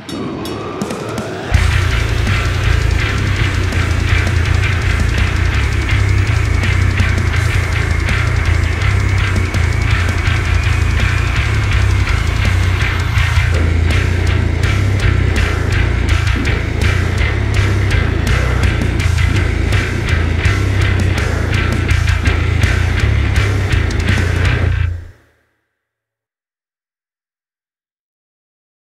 Oh.